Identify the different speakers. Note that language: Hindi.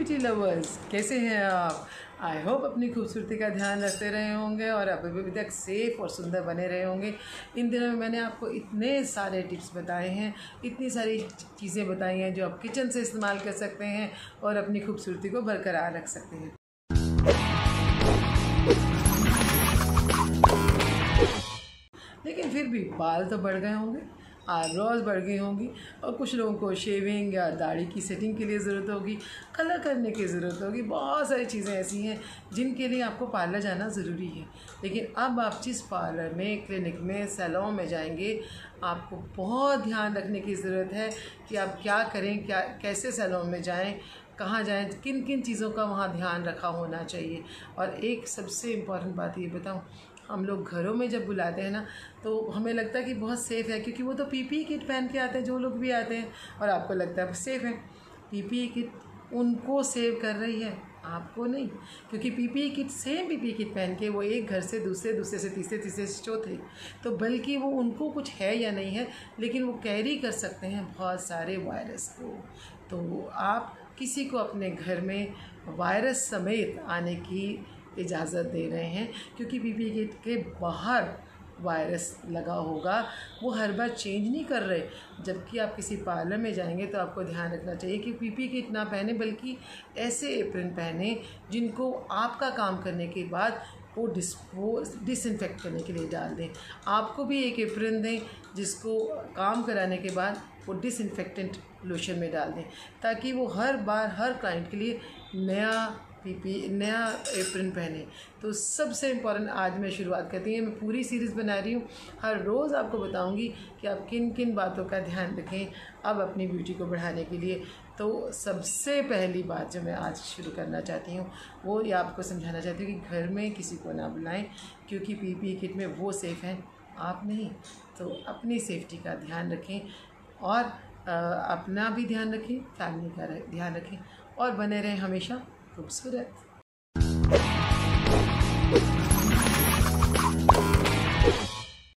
Speaker 1: लवर्स कैसे हैं आप? आई होप अपनी खूबसूरती का ध्यान रखते रहे होंगे और अभी भी तक सेफ़ और सुंदर बने रहे होंगे। इन दिनों में मैंने आपको इतने सारे टिप्स बताए हैं, इतनी सारी चीज़ें बताई हैं जो आप किचन से इस्तेमाल कर सकते हैं और अपनी खूबसूरती को बरकरार रख सकते हैं। लेकिन फिर भी बाल तो बढ़ गए होंगे। आईब्रोज बढ़ गई होंगी और कुछ लोगों को शेविंग या दाढ़ी की सेटिंग के लिए ज़रूरत होगी, कलर करने की ज़रूरत होगी, बहुत सारी चीज़ें ऐसी हैं जिनके लिए आपको पार्लर जाना ज़रूरी है। लेकिन अब आप जिस पार्लर में, क्लिनिक में सैलों में जाएँगे, आपको बहुत ध्यान रखने की ज़रूरत है कि आप क्या करें, क्या, कैसे सैलून में जाएँ कहाँ जाएँ किन किन चीज़ों का वहाँ ध्यान रखा होना चाहिए? और एक सबसे इंपॉर्टेंट बात ये बताऊँ, हम लोग घरों में जब बुलाते हैं ना तो हमें लगता है कि बहुत सेफ़ है, क्योंकि वो तो पी पीपी किट पहन के आते हैं, जो लोग भी आते हैं, और आपको लगता है सेफ़ है। पी पीपी किट उनको सेव कर रही है, आपको नहीं। क्योंकि P PPE kit same P PPE kit पहन के वो एक घर से दूसरे दूसरे से तीसरे तीसरे से चौथे तो बल्कि वो उनको कुछ है या नहीं है, लेकिन वो कैरी कर सकते हैं बहुत सारे वायरस को। तो आप किसी को अपने घर में वायरस समेत आने की इजाज़त दे रहे हैं, क्योंकि पीपी किट के बाहर वायरस लगा होगा, वो हर बार चेंज नहीं कर रहे। जबकि आप किसी पार्लर में जाएँगे तो आपको ध्यान रखना चाहिए कि पीपी किट ना पहने, बल्कि ऐसे एप्रन पहने जिनको आपका काम करने के बाद वो डिस्पोज डिसइनफेक्ट करने के लिए डाल दें। आपको भी एक एप्रन दें जिसको काम कराने के बाद वो डिसइनफेक्टेंट लोशन में डाल दें, ताकि वो हर बार, हर क्लाइंट के लिए नया पीपी नया एप्रन पहने। तो सबसे इंपॉर्टेंट आज मैं शुरुआत करती हूँ। मैं पूरी सीरीज़ बना रही हूँ। हर रोज़ आपको बताऊँगी कि आप किन किन बातों का ध्यान रखें अब अपनी ब्यूटी को बढ़ाने के लिए। तो सबसे पहली बात जो मैं आज शुरू करना चाहती हूँ, वो ये आपको समझाना चाहती हूँ कि घर में किसी को ना बुलाएँ, क्योंकि पी किट में वो सेफ़ हैं, आप नहीं। तो अपनी सेफ्टी का ध्यान रखें। और अपना भी ध्यान रखें फैमिली का ध्यान रखें और बने रहें हमेशा खूबसूरत।